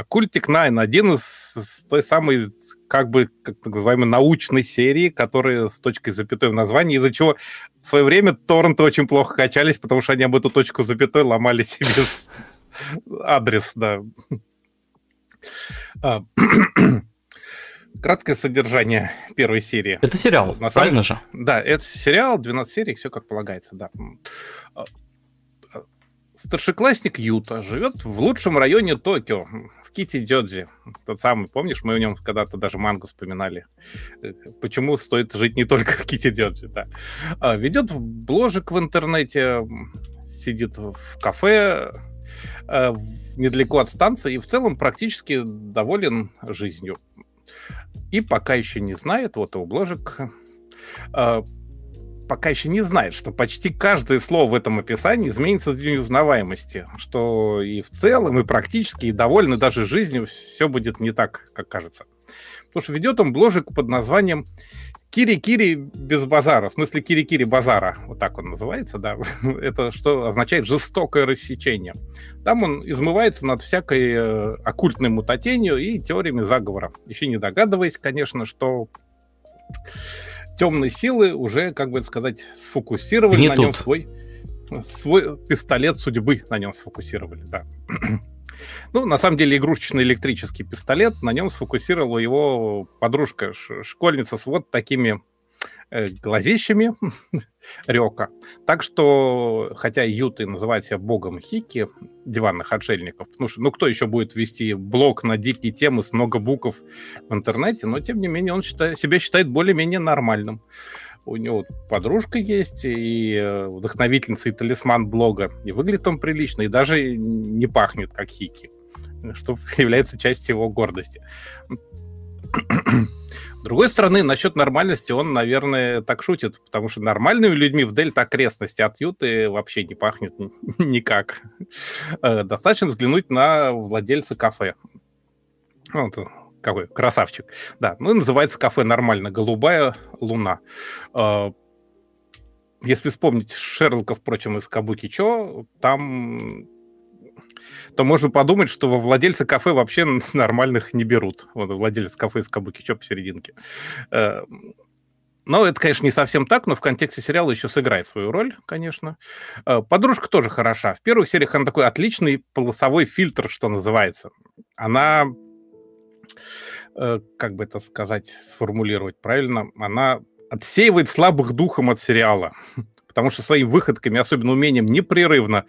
Оккультик Найн, один из, той самой, как бы, как так называемой, научной серии, которая с точкой запятой в названии, из-за чего в свое время торренты очень плохо качались, потому что они об эту точку запятой ломали себе адрес, да. А, краткое содержание первой серии. Это сериал, На правильно самом- же? Да, это сериал, 12 серий, все как полагается, да. А, а, Старшеклассник Юта живет в лучшем районе Токио, в Кити-Дёдзи. Тот самый, помнишь, мы в нем когда-то даже мангу вспоминали. Почему стоит жить не только в Кити-Дёдзи, да. А, Ведет бложек в интернете, сидит в кафе в- недалеко от станции и в целом практически доволен жизнью. И пока еще не знает, вот его бложек, э, пока еще не знает, что почти каждое слово в этом описании изменится до неузнаваемости, что и в целом, и практически, и довольны даже жизнью все будет не так, как кажется. Потому что ведет он бложек под названием Кири-Кири без базара, в смысле Кири-Кири базара, вот так он называется, да, это что означает жестокое рассечение. Там он измывается над всякой э, оккультной мутатенью и теориями заговора, еще не догадываясь, конечно, что темные силы уже, как бы сказать, сфокусировали Не на нем тут. свой, свой пистолет судьбы на нем сфокусировали, да. Ну, на самом деле, игрушечный электрический пистолет, на нем сфокусировала его подружка, школьница с вот такими глазищами Рёка. Так что, хотя Юта и называет себя богом хики, диванных отшельников, потому что, ну, кто еще будет вести блог на дикие темы с много букв в интернете, но, тем не менее, он считает, себя считает более-менее нормальным. У него подружка есть, и э, вдохновительница, и талисман блога. И выглядит он прилично, и даже не пахнет, как хики, что является частью его гордости. С другой стороны, насчет нормальности он, наверное, так шутит, потому что нормальными людьми в дельта окрестности от Юты вообще не пахнет ни- никак. Э, Достаточно взглянуть на владельца кафе. Вот он, какой красавчик. Да, ну и называется кафе нормально «Голубая луна». Э, Если вспомнить Шерлока, впрочем, из Кабуки Чо, там то можно подумать, что во владельца кафе вообще нормальных не берут. Вот владелец кафе из Кабуки Чо посерединке. Э, Но это, конечно, не совсем так, но в контексте сериала еще сыграет свою роль, конечно. Э, Подружка тоже хороша. В первых сериях она такой отличный полосовой фильтр, что называется. Она, э, как бы это сказать, сформулировать правильно, она отсеивает слабых духом от сериала. Потому что своими выходками, особенно умением непрерывно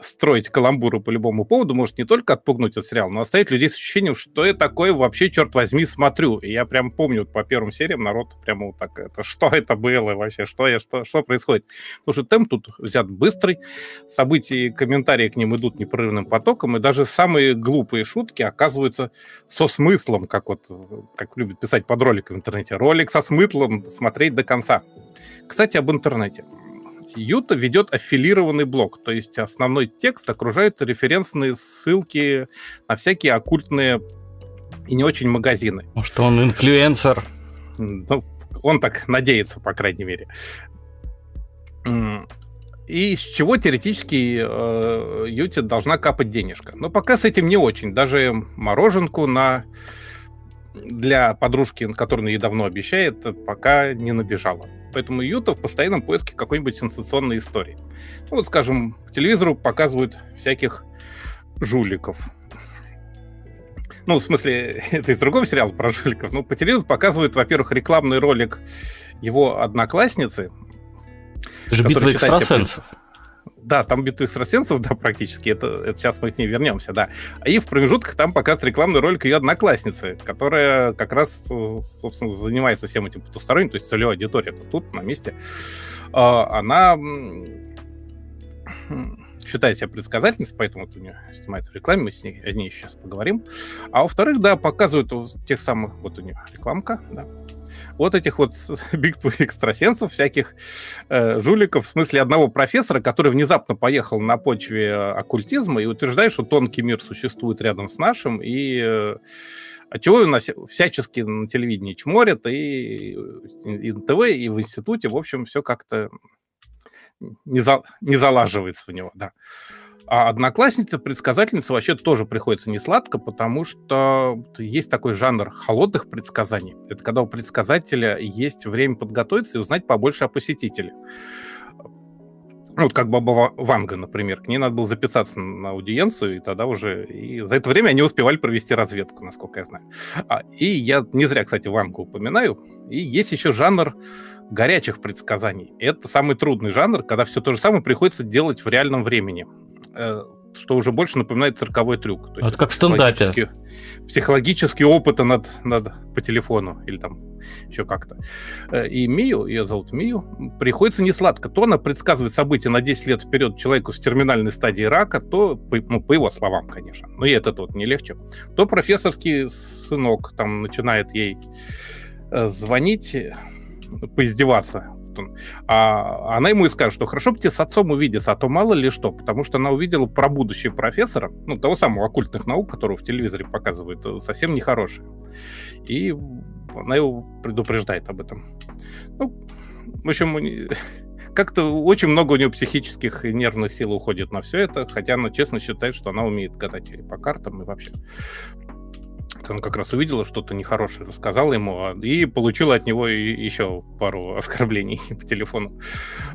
строить каламбуры по любому поводу может не только отпугнуть от сериала, но оставить людей с ощущением, что я такое вообще, черт возьми, смотрю. И я прям помню по первым сериям народ прямо вот так, это что это было вообще, что я, что, что происходит. Потому что темп тут взят быстрый, события и комментарии к ним идут непрерывным потоком, и даже самые глупые шутки оказываются со смыслом, как вот, как любят писать под роликом в интернете. Ролик со смыслом смотреть до конца. Кстати, об интернете. Юта ведет аффилированный блог, то есть основной текст окружают референсные ссылки на всякие оккультные и не очень магазины. Может, он инфлюенсер? Ну, он так надеется, по крайней мере. И с чего теоретически э, Юте должна капать денежка. Но пока с этим не очень. Даже мороженку на для подружки, которую ей давно обещает, пока не набежала. Поэтому Юта в постоянном поиске какой-нибудь сенсационной истории. Ну, вот, скажем, по телевизору показывают всяких жуликов. Ну, в смысле, это из другого сериала про жуликов. Ну, по телевизору показывают, во-первых, рекламный ролик его одноклассницы. Это же битва считает себя экстрасенсов. Да, там битва экстрасенсов, да, практически. Это, это сейчас мы к ней вернемся, да. И в промежутках там показывают рекламный ролик ее одноклассницы, которая как раз, э, собственно, занимается всем этим потусторонним, то есть целевая аудитория -то тут, на месте. А, Она считает себя предсказательницей, поэтому вот у нее снимается в рекламе, мы с ней, о ней сейчас поговорим. А во-вторых, да, показывают вот тех самых, вот у нее рекламка, да, вот этих вот битвы экстрасенсов, всяких э, жуликов, в смысле одного профессора, который внезапно поехал на почве оккультизма и утверждает, что тонкий мир существует рядом с нашим, и э, от чего его всячески на телевидении чморят, и, и на ТВ, и в институте, в общем, все как-то не, за- не залаживается в него, да. А одноклассница, предсказательница вообще тоже приходится не сладко, потому что есть такой жанр холодных предсказаний. Это когда у предсказателя есть время подготовиться и узнать побольше о посетителе. Ну, вот как Баба Ванга, например. К ней надо было записаться на аудиенцию, и тогда уже... И за это время они успевали провести разведку, насколько я знаю. А, и я не зря, кстати, Вангу упоминаю. И есть еще жанр горячих предсказаний. Это самый трудный жанр, когда все то же самое приходится делать в реальном времени. Э, что уже больше напоминает цирковой трюк. То вот как в стендапе. Психологические, психологические опыты над, над, по телефону или там еще как-то. Э, и Мию, ее зовут Мию, приходится не сладко. То она предсказывает события на 10 лет вперед человеку с терминальной стадией рака, то, по, ну, по его словам, конечно, но ей это вот не легче, то профессорский сынок там начинает ей э, звонить, поиздеваться Эктон. А она ему и скажет, что хорошо бы тебе с отцом увидеться, а то мало ли что, потому что она увидела про будущее профессора, ну, того самого оккультных наук, которого в телевизоре показывают, э, совсем нехорошее. И она его предупреждает об этом. Ну, в общем, как-то очень много у нее психических и нервных сил уходит на все это, хотя она честно считает, что она умеет гадать и по картам, и вообще она как раз увидела что-то нехорошее, рассказала ему, а, и получила от него еще пару оскорблений по телефону.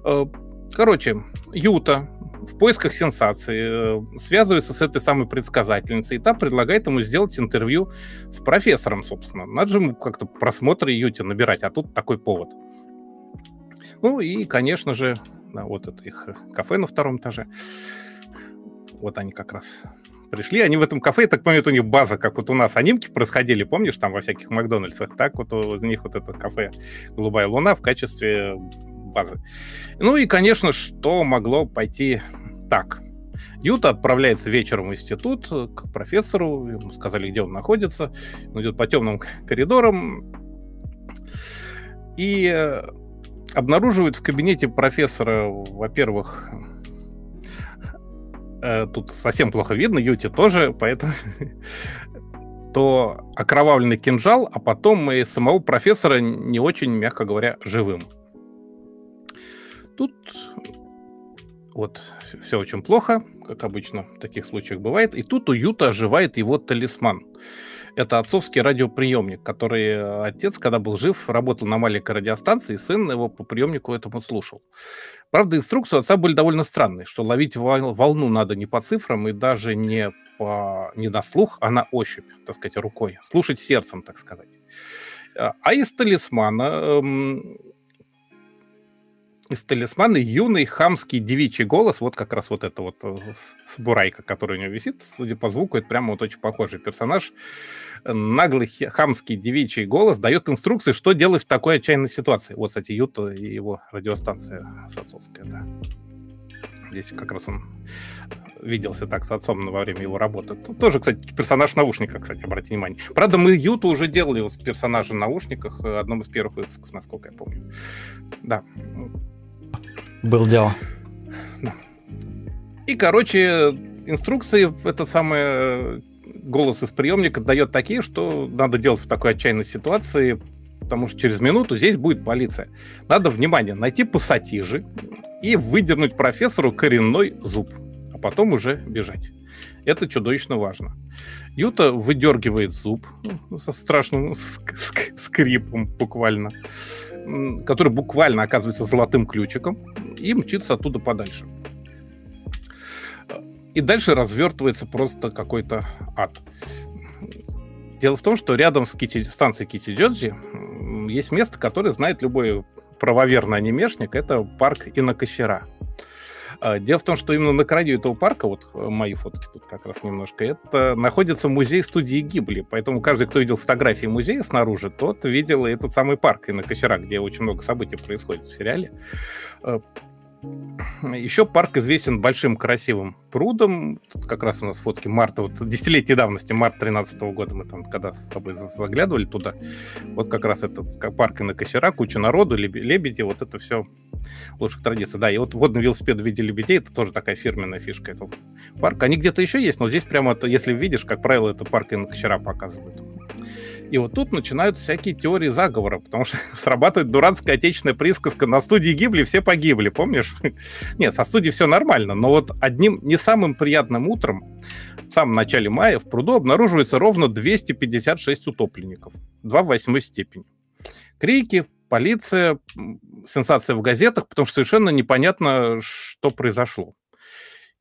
Э, короче, Юта в поисках сенсации э, связывается с этой самой предсказательницей, и та предлагает ему сделать интервью с профессором, собственно. Надо же ему как-то просмотры Юти набирать, а тут такой повод. Ну и, конечно же, да, вот это их кафе на втором этаже. Вот они как раз пришли, они в этом кафе, я так понимаю, у них база, как вот у нас анимки происходили, помнишь, там во всяких Макдональдсах, так вот у них вот это кафе «Голубая луна» в качестве базы. Ну и, конечно, что могло пойти так? Юта отправляется вечером в институт к профессору, ему сказали, где он находится, он идет по темным коридорам и обнаруживает в кабинете профессора, во-первых, э, тут совсем плохо видно, Юти тоже, поэтому то окровавленный кинжал, а потом и самого профессора не очень, мягко говоря, живым. Тут вот все очень плохо, как обычно в таких случаях бывает. И тут у Юта оживает его талисман. Это отцовский радиоприемник, который отец, когда был жив, работал на маленькой радиостанции, и сын его по приемнику этому слушал. Правда, инструкции отца были довольно странные, что ловить волну надо не по цифрам и даже не, по, не на слух, а на ощупь, так сказать, рукой. Слушать сердцем, так сказать. А, а из талисмана эм, из талисмана юный хамский девичий голос, вот как раз вот это вот э, бурайка, которая у него висит, судя по звуку, это прямо вот очень похожий персонаж. Наглый хамский девичий голос дает инструкции, что делать в такой отчаянной ситуации. Вот, кстати, Юта и его радиостанция отцовская, да. Здесь как раз он виделся так с отцом во время его работы. Тут тоже, кстати, персонаж в кстати, обратите внимание. Правда, мы Юту уже делали с персонажем наушниках, в одном из первых выпусков, насколько я помню. Да, был дело. И, короче, инструкции, это самое голос из приемника дает такие, что надо делать в такой отчаянной ситуации, потому что через минуту здесь будет полиция. Надо, внимание, найти пассатижи и выдернуть профессору коренной зуб, а потом уже бежать. Это чудовищно важно. Юта выдергивает зуб ну, со страшным ск- скрипом буквально, который буквально оказывается золотым ключиком и мчится оттуда подальше. И дальше развертывается просто какой-то ад. Дело в том, что рядом с Кити, станцией Кити Джоджи есть место, которое знает любой правоверный анимешник. Это парк Инокощера. А, дело в том, что именно на краю этого парка, вот э, мои фотки тут как раз немножко, это находится музей студии Гибли. Поэтому каждый, кто видел фотографии музея снаружи, тот видел этот самый парк и где очень много событий происходит в сериале. Еще парк известен большим красивым прудом. Тут как раз у нас фотки марта, вот десятилетия давности, март 13 года мы там когда с тобой заглядывали туда. Вот как раз этот парк и на Косера, куча народу, лебеди, вот это все лучших традиций. Да, и вот водный велосипед в виде лебедей, это тоже такая фирменная фишка этого парка. Они где-то еще есть, но здесь прямо, если видишь, как правило, это парк и на Косера показывают. И вот тут начинаются всякие теории заговора, потому что срабатывает дурацкая отечественная присказка «на студии Гибли все погибли», помнишь? Нет, со студии все нормально, но вот одним не самым приятным утром в самом начале мая в пруду обнаруживается ровно 256 утопленников, два в восьмой степени. Крики, полиция, сенсация в газетах, потому что совершенно непонятно, что произошло.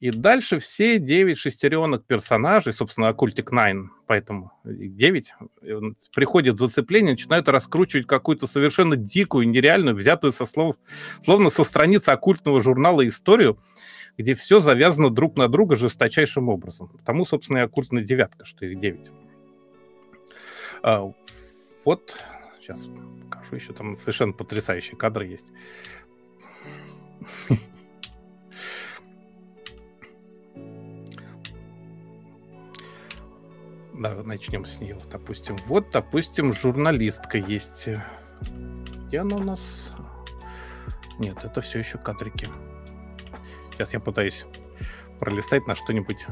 И дальше все 9 шестеренок персонажей, собственно, Оккультик 9, поэтому 9, приходят в зацепление, начинают раскручивать какую-то совершенно дикую, нереальную, взятую со слов, словно со страницы оккультного журнала историю, где все завязано друг на друга жесточайшим образом. Потому, собственно, и оккультная девятка, что их 9. А, вот, сейчас покажу, еще там совершенно потрясающие кадры есть. Да, начнем с нее, допустим. Вот, допустим, журналистка есть. Где она у нас? Нет, это все еще кадрики. Сейчас я пытаюсь пролистать на что-нибудь.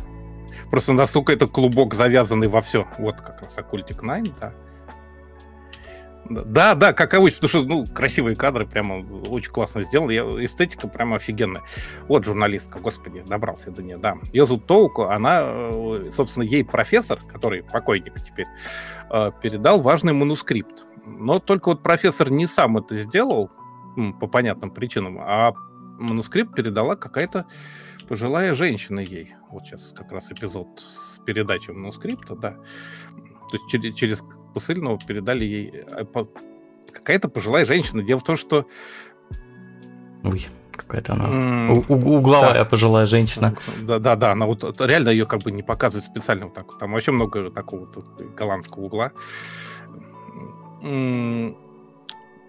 Просто насколько это клубок завязанный во все. Вот как раз Оккультик 9, да. Да, да, как обычно, потому что, ну, красивые кадры, прямо очень классно сделаны, эстетика прямо офигенная. Вот журналистка, господи, добрался до нее, да. Ее зовут Тоуку, она, э, собственно, ей профессор, который покойник теперь, э, передал важный манускрипт. Но только вот профессор не сам это сделал, по понятным причинам, а манускрипт передала какая-то пожилая женщина ей. Вот сейчас как раз эпизод с передачей манускрипта, да. То есть через, через посыльного передали ей э, какая-то пожилая женщина. Дело в том, что... Ой, какая-то она mm, угловая да. пожилая женщина. Да, да, да, она вот реально ее как бы не показывают специально вот так. Там вообще много такого вот голландского угла.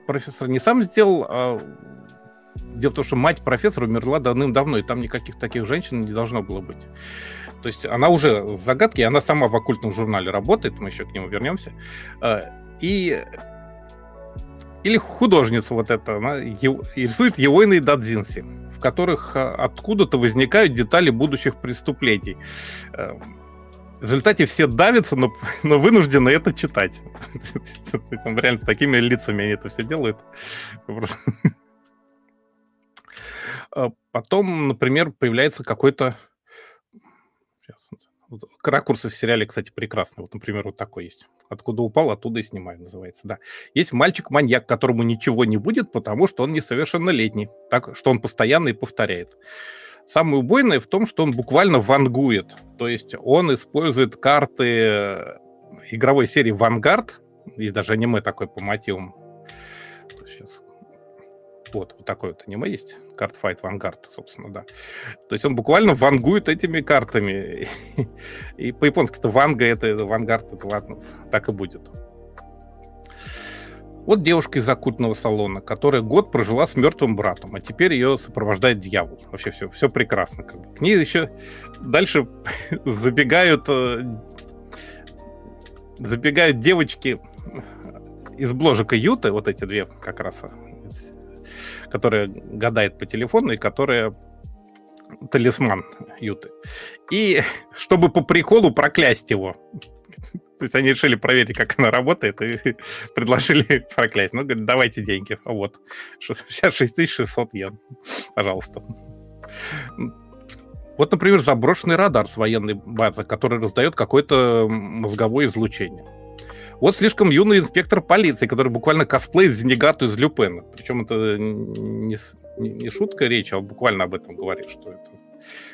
Профессор не сам сделал, а Дело в том, что мать профессора умерла давным-давно, и там никаких таких женщин не должно было быть. То есть она уже загадки, она сама в оккультном журнале работает, мы еще к нему вернемся. А, и или художница вот эта, она рисует Еойные дадзинси, в которых а, откуда-то возникают детали будущих преступлений. А, в результате все давятся, но, но вынуждены это читать. Там реально с такими лицами они это все делают. Потом, например, появляется какой-то Сейчас. Ракурсы в сериале, кстати, прекрасные. Вот, например, вот такой есть. Откуда упал, оттуда и снимаю, называется, да. Есть мальчик-маньяк, которому ничего не будет, потому что он несовершеннолетний. Так, что он постоянно и повторяет. Самое убойное в том, что он буквально вангует. То есть он использует карты игровой серии «Вангард». Есть даже аниме такой по мотивам. Сейчас вот, вот такой вот аниме есть. Cardfight Vanguard, собственно, да. То есть он буквально вангует этими картами. И по-японски-то ванга это Vanguard, это ладно, так и будет. Вот девушка из оккультного салона, которая год прожила с мертвым братом, а теперь ее сопровождает дьявол. Вообще все, все прекрасно. Как бы. К ней еще дальше забегают, э, забегают девочки из бложика Юты, вот эти две как раз которая гадает по телефону и которая талисман Юты. И чтобы по приколу проклясть его. То есть они решили проверить, как она работает, и предложили проклясть. Ну, говорят, давайте деньги. Вот, 66 600 йен. Пожалуйста. Вот, например, заброшенный радар с военной базы, который раздает какое-то мозговое излучение. Вот слишком юный инспектор полиции, который буквально косплей Зенегату из Люпена. Причем это не, не шутка речь, а буквально об этом говорит, что это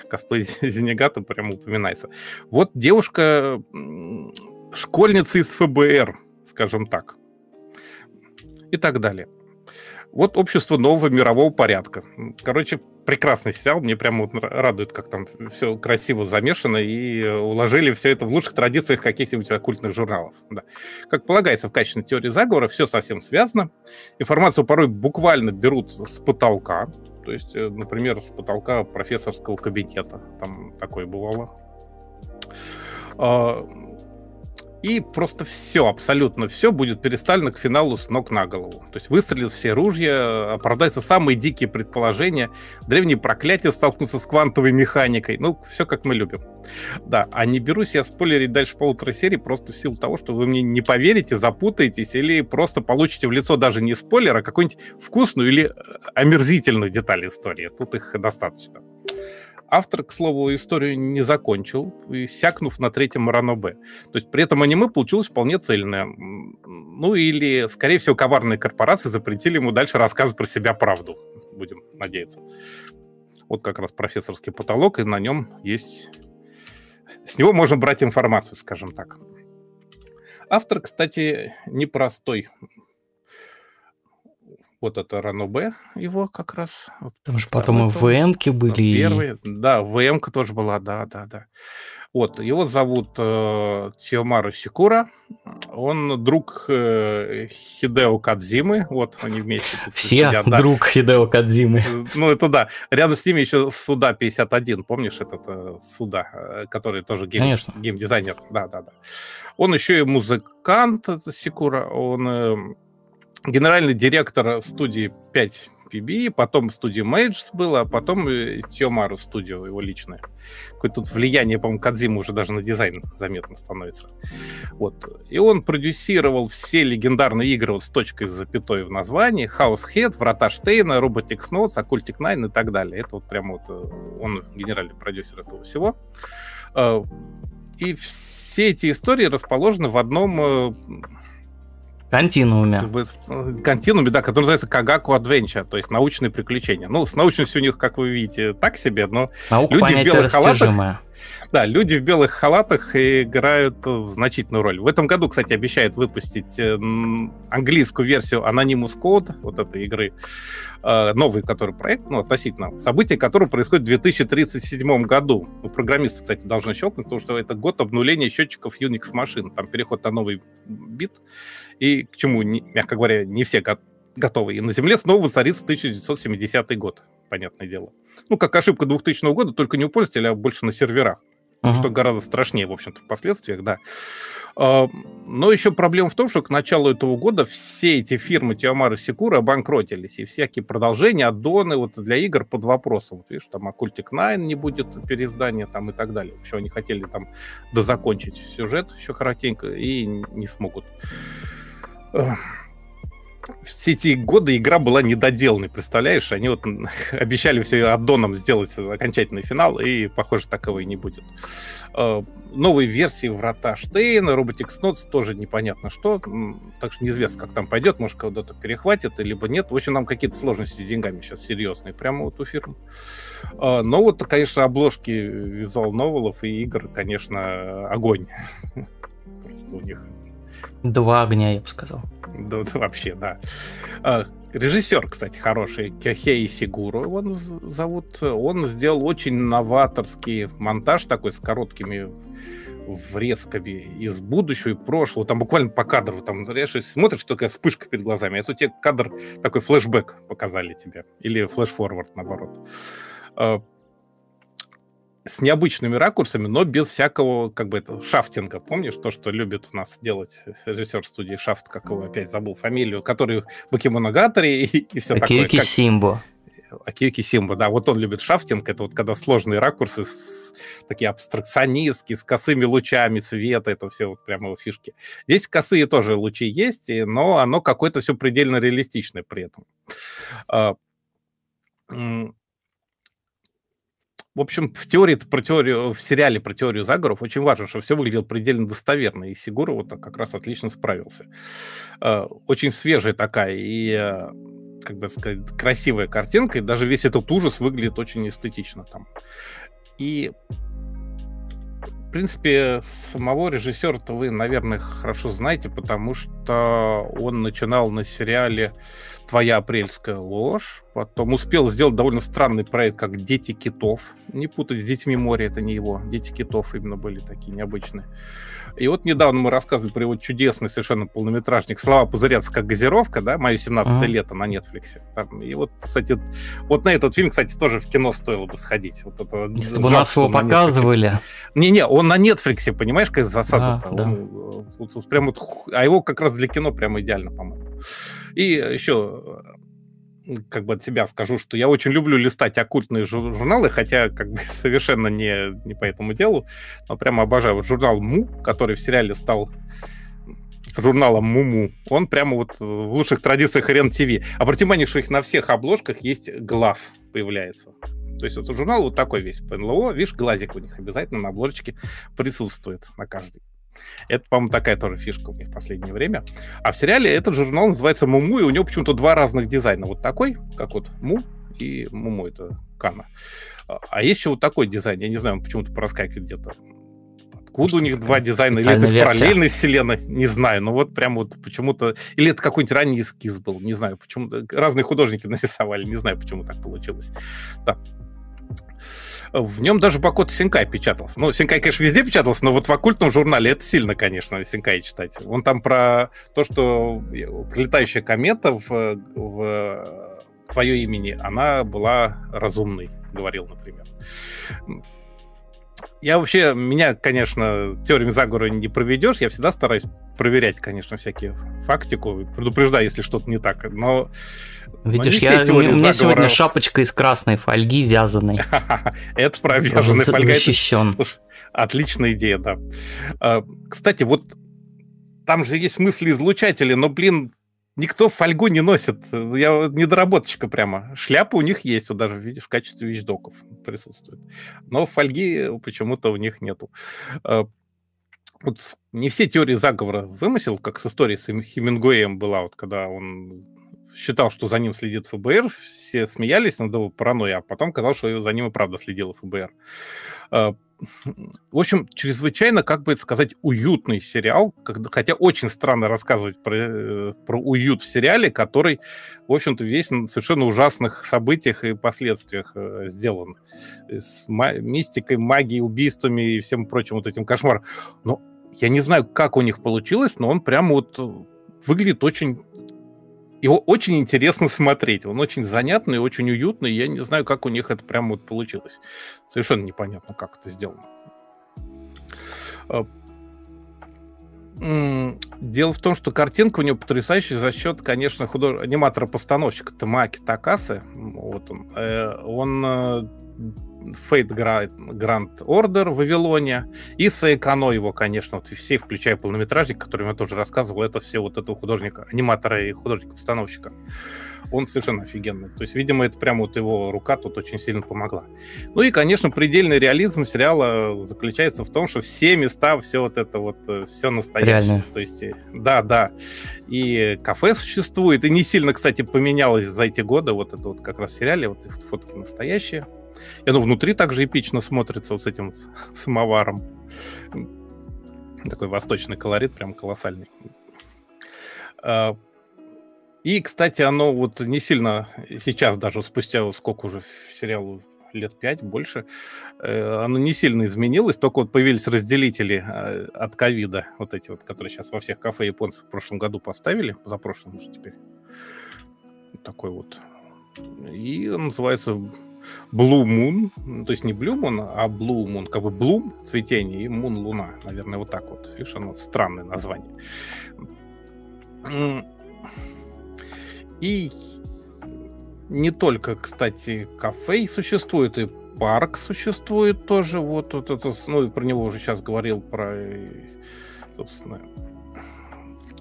косплей Зенегату прямо упоминается. Вот девушка, школьница из ФБР, скажем так. И так далее. Вот общество нового мирового порядка. Короче, прекрасный сериал, мне прямо вот радует, как там все красиво замешано и уложили все это в лучших традициях каких-нибудь оккультных журналов. Да. Как полагается в качественной теории заговора, все совсем связано. Информацию порой буквально берут с потолка, то есть, э, например, с потолка профессорского кабинета. Там такое бывало. И просто все, абсолютно все будет переставлено к финалу с ног на голову. То есть выстрелят все ружья, оправдаются самые дикие предположения, древние проклятия столкнутся с квантовой механикой. Ну, все как мы любим. Да, а не берусь я спойлерить дальше полутора серии просто в силу того, что вы мне не поверите, запутаетесь или просто получите в лицо даже не спойлер, а какую-нибудь вкусную или омерзительную деталь истории. Тут их достаточно. Автор, к слову, историю не закончил, сякнув на третьем Ранобе. То есть при этом аниме получилось вполне цельное. Ну или, скорее всего, коварные корпорации запретили ему дальше рассказывать про себя правду. Будем надеяться. Вот как раз профессорский потолок, и на нем есть... С него можно брать информацию, скажем так. Автор, кстати, непростой вот это Рано Б его как раз. Потому что потом и ВМ-ки были. Первые, да, ВМ-ка тоже была, да, да, да. Вот, его зовут э, Тиёмару Сикура. Он друг э, Хидео Кодзимы. Вот они вместе. Все сидят, да. друг Хидео Кодзимы. Э, ну, это да. Рядом с ними еще Суда 51. Помнишь этот э, Суда, э, который тоже гейм, геймдизайнер? Да, да, да. Он еще и музыкант, Сикура. Он э, генеральный директор студии 5 PB, потом студии Mages было, а потом Тиомару студию его личное. Какое-то тут влияние, по-моему, Кадзима уже даже на дизайн заметно становится. Вот. И он продюсировал все легендарные игры вот с точкой с запятой в названии. House Head, Врата Штейна, Robotics Notes, Occultic Nine и так далее. Это вот прямо вот э, он генеральный продюсер этого всего. Э, и все эти истории расположены в одном э, Континууме. Как бы, э, континууме, да, который называется Кагаку Adventure, то есть научные приключения. Ну, с научностью у них, как вы видите, так себе, но Наука люди в белых халатах... Да, люди в белых халатах играют значительную роль. В этом году, кстати, обещают выпустить э, английскую версию Anonymous Code, вот этой игры, э, новый который проект, ну, относительно, событие, которое происходит в 2037 году. У программистов, кстати, должны щелкнуть, потому что это год обнуления счетчиков Unix машин. Там переход на новый бит, и к чему, мягко говоря, не все готовы. И на Земле снова воцарится 1970 год, понятное дело. Ну, как ошибка 2000 года, только не у пользователя, а больше на серверах. Uh-huh. Что гораздо страшнее, в общем-то, в последствиях, да. А, но еще проблема в том, что к началу этого года все эти фирмы Тиомара Секура обанкротились, и всякие продолжения, аддоны вот для игр под вопросом. Вот видишь, там Occultic Nine не будет переиздания там и так далее. Еще они хотели там дозакончить сюжет еще коротенько и не смогут все эти годы игра была недоделанной, представляешь? Они вот обещали все аддоном сделать окончательный финал, и, похоже, таковой не будет. А, новые версии Врата Штейна, Robotics Notes тоже непонятно что, так что неизвестно, как там пойдет, может, кого-то перехватит, либо нет. В общем, нам какие-то сложности с деньгами сейчас серьезные, прямо вот у фирмы. А, но вот, конечно, обложки визуал новелов и игр, конечно, огонь. Просто у них Два огня, я бы сказал. Да, вообще, да. А, режиссер, кстати, хороший, Кехей Сигуру его зовут. Он сделал очень новаторский монтаж такой с короткими врезками из будущего и прошлого. Там буквально по кадру, там, знаешь, смотришь, только вспышка перед глазами, а тут тебе кадр такой флешбэк показали тебе. Или флешфорвард, наоборот. А, с необычными ракурсами, но без всякого, как бы, это, шафтинга. Помнишь то, что любит у нас делать режиссер студии Шафт, как его опять забыл фамилию, который в Покемоногаторе и, и все такое. Акирики Симбо. Акирики Симбо, да, вот он любит шафтинг, это вот когда сложные ракурсы, с, такие абстракционистские, с косыми лучами света, это все вот прямо его фишки. Здесь косые тоже лучи есть, но оно какое-то все предельно реалистичное при этом. В общем, в теории про теорию, в сериале про теорию заговоров очень важно, что все выглядело предельно достоверно, и Сигура вот как раз отлично справился. Э, очень свежая такая и, э, как бы сказать, красивая картинка, и даже весь этот ужас выглядит очень эстетично там. И в принципе, самого режиссера-то вы, наверное, хорошо знаете, потому что он начинал на сериале «Твоя апрельская ложь», Потом успел сделать довольно странный проект, как «Дети китов». Не путать с «Детьми моря», это не его. «Дети китов» именно были такие необычные. И вот недавно мы рассказывали про его чудесный совершенно полнометражник «Слова пузырятся как газировка», да, «Мое 17 uh-huh. лето» на Нетфликсе. И вот, кстати, вот на этот фильм, кстати, тоже в кино стоило бы сходить. Вот это, Если бы нас его показывали. Не-не, он на Нетфликсе, понимаешь, какая засада-то? А, да. он, вот, вот, прям вот, а его как раз для кино прямо идеально, по-моему. И еще как бы от себя скажу, что я очень люблю листать оккультные журналы, хотя как бы совершенно не, не по этому делу, но прямо обожаю. Вот журнал Му, который в сериале стал журналом Муму, он прямо вот в лучших традициях РЕН ТВ. Обратите внимание, что их на всех обложках есть глаз появляется. То есть это журнал вот такой весь по НЛО, видишь, глазик у них обязательно на обложечке присутствует на каждой. Это, по-моему, такая тоже фишка у них в последнее время. А в сериале этот журнал называется Муму, и у него почему-то два разных дизайна. Вот такой, как вот Му, и Муму это Кана. А есть еще вот такой дизайн, я не знаю, он почему-то проскакивает где-то. Откуда у них два дизайна? Или это из параллельной вселенной? Не знаю. Но вот прям вот почему-то... Или это какой-нибудь ранний эскиз был? Не знаю. Почему разные художники нарисовали. Не знаю, почему так получилось. Да. В нем даже Бакота Синкай печатался. Ну, Синкай, конечно, везде печатался, но вот в оккультном журнале это сильно, конечно, Синкай читать. Он там про то, что прилетающая комета в, в твое имени, она была разумной, говорил, например. Я вообще, меня, конечно, теориями заговора не проведешь, я всегда стараюсь проверять, конечно, всякие фактику, предупреждаю, если что-то не так, но... Видишь, я, у меня заговора... сегодня шапочка из красной фольги вязаной. Это про вязаной фольга. Защищен. Отличная идея, да. А, кстати, вот там же есть мысли излучатели, но, блин, никто фольгу не носит. Я недоработочка прямо. Шляпа у них есть, вот даже, видишь, в качестве вещдоков присутствует. Но фольги почему-то у них нету. А, вот не все теории заговора вымысел, как с историей с Хемингуэем была, вот когда он считал, что за ним следит ФБР, все смеялись над его паранойей, а потом казалось, что за ним и правда следил ФБР. В общем, чрезвычайно, как бы сказать, уютный сериал, хотя очень странно рассказывать про, э, про уют в сериале, который, в общем-то, весь на совершенно ужасных событиях и последствиях э, сделан. С мистикой, магией, убийствами и всем прочим вот этим кошмаром. Но я не знаю, как у них получилось, но он прямо вот выглядит очень его очень интересно смотреть. Он очень занятный, очень уютный. Я не знаю, как у них это прямо вот получилось. Совершенно непонятно, как это сделано. А, дело в том, что картинка у него потрясающая за счет, конечно, худож... аниматора-постановщика Тамаки Такасы. Вот он. Э, он э, Fate Grand Order в Вавилоне и Саекано его, конечно, вот все, включая полнометражник, который я тоже рассказывал, это все вот этого художника, аниматора и художника-постановщика. Он совершенно офигенный. То есть, видимо, это прямо вот его рука тут очень сильно помогла. Ну и, конечно, предельный реализм сериала заключается в том, что все места, все вот это вот, э, все настоящее. Реально. То есть, э, да, да. И кафе существует, и не сильно, кстати, поменялось за эти годы. Вот это вот как раз в сериале, вот фотки настоящие. И оно внутри также эпично смотрится вот с этим самоваром. Такой восточный колорит, прям колоссальный. А, и, кстати, оно вот не сильно сейчас, даже спустя сколько уже сериалу лет пять, больше, э, оно не сильно изменилось, только вот появились разделители э, от ковида, вот эти вот, которые сейчас во всех кафе японцы в прошлом году поставили, за прошлым уже теперь. Такой вот. И называется Blue Moon, то есть не Blue Moon, а Blue Moon, как бы Bloom, цветение, и Moon, луна. Наверное, вот так вот. Видишь, оно странное название. И не только, кстати, кафе существует, и парк существует тоже. Вот, вот это, ну, про него уже сейчас говорил, про, собственно,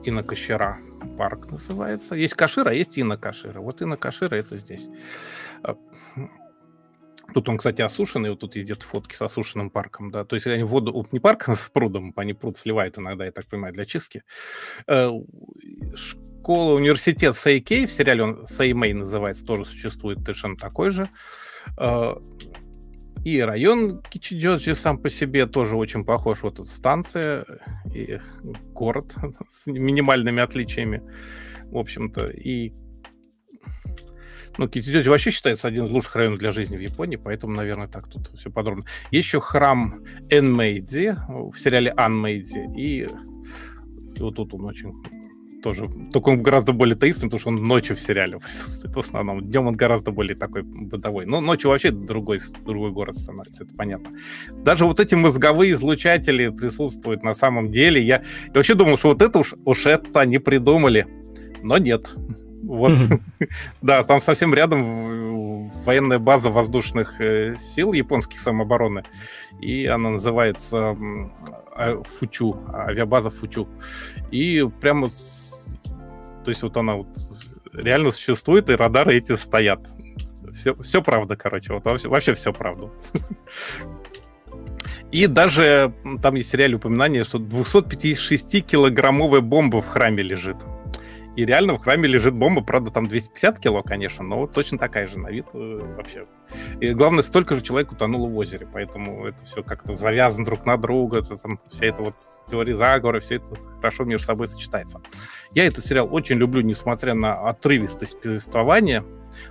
Инокощера парк называется. Есть Кашира, а есть Инокашира. Вот Инокашира это здесь. А, Тут он, кстати, осушенный, вот тут идет фотки с осушенным парком, да, то есть они воду, не парк с прудом, они пруд сливают иногда, я так понимаю, для чистки. Э, школа, университет Сейкей, в сериале он Сеймей называется, тоже существует совершенно такой же. Э, и район Кичиджоджи сам по себе тоже очень похож. Вот станция и город с минимальными отличиями, в общем-то. И Ну, Китидёти вообще считается один из лучших районов для жизни в Японии, поэтому, наверное, так тут все подробно. Есть еще храм Энмейдзи в сериале Анмейдзи, и, и вот тут он очень тоже. Только он гораздо более таинственный, потому что он ночью в сериале присутствует в основном. Днем он гораздо более такой бытовой. Но ночью вообще другой, другой город становится, это понятно. Даже вот эти мозговые излучатели присутствуют на самом деле. Я, я вообще думал, что вот это уж, уж это они придумали. Но нет. Вот. Да, там совсем рядом военная база воздушных э, сил японских самообороны. И она называется а, Фучу, авиабаза Фучу. И прямо то есть вот она вот реально существует, и радары эти стоят. Все, все правда, короче. Вот вообще, вообще все правда. И даже там есть сериале упоминание, что 256-килограммовая бомба в храме лежит. И реально в храме лежит бомба, правда, там 250 кило, конечно, но точно такая же на вид э, вообще. И главное, столько же человек утонуло в озере, поэтому это все как-то завязано друг на друга, это, там, вся эта вот теория заговора, все это хорошо между собой сочетается. Я этот сериал очень люблю, несмотря на отрывистость повествования,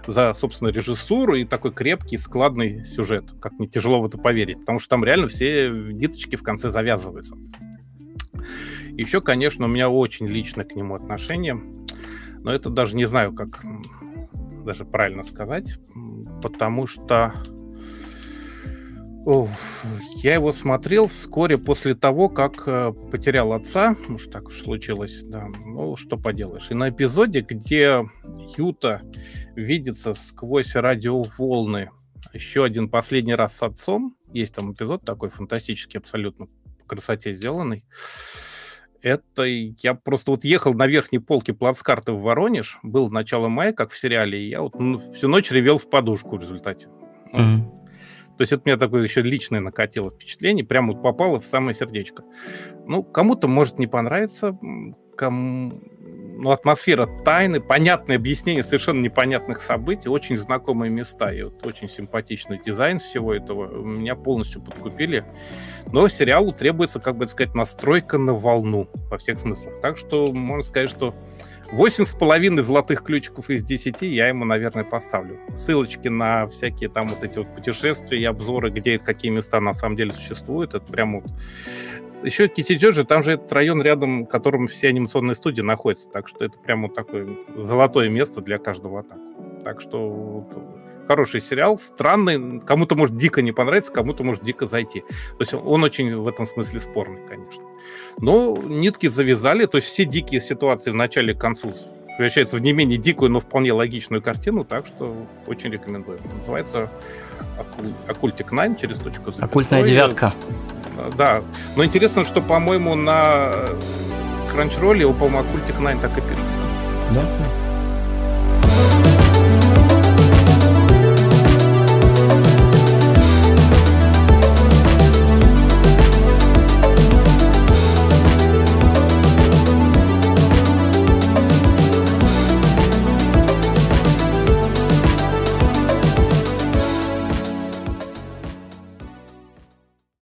за, собственно, режиссуру и такой крепкий, складный сюжет. Как не тяжело в это поверить, потому что там реально все ниточки в конце завязываются. Еще, конечно, у меня очень лично к нему отношение, но это даже не знаю, как даже правильно сказать, потому что я его смотрел вскоре после того, как э, потерял отца, ну что так уж случилось, да, ну что поделаешь. И на эпизоде, где Юта видится сквозь радиоволны еще один последний раз с отцом, есть там эпизод такой фантастический, абсолютно по красоте сделанный, это я просто вот ехал на верхней полке плацкарты в Воронеж, был начало мая, как в сериале, и я вот ну, всю ночь ревел в подушку в результате. Mm-hmm. То есть это у меня такое еще личное накатило впечатление, прямо вот попало в самое сердечко. Ну, кому-то может не понравиться, кому ну, атмосфера тайны, понятное объяснение совершенно непонятных событий, очень знакомые места и вот очень симпатичный дизайн всего этого меня полностью подкупили. Но сериалу требуется, как бы сказать, настройка на волну во всех смыслах. Так что можно сказать, что Восемь с половиной золотых ключиков из десяти я ему, наверное, поставлю. Ссылочки на всякие там вот эти вот путешествия и обзоры, где и какие места на самом деле существуют, это прям вот... Еще Китиджи, там же этот район рядом, в котором все анимационные студии находятся, так что это прям вот такое золотое место для каждого атаку. Так что вот, хороший сериал, странный, кому-то может дико не понравиться, кому-то может дико зайти. То есть он очень в этом смысле спорный, конечно. Но нитки завязали, то есть все дикие ситуации в начале к концу превращаются в не менее дикую, но вполне логичную картину, так что очень рекомендую. Называется Оккультик 9 через точку запятой. Оккультная девятка. Да, но интересно, что, по-моему, на Crunchyroll его, по-моему, Оккультик 9 так и пишут. Да,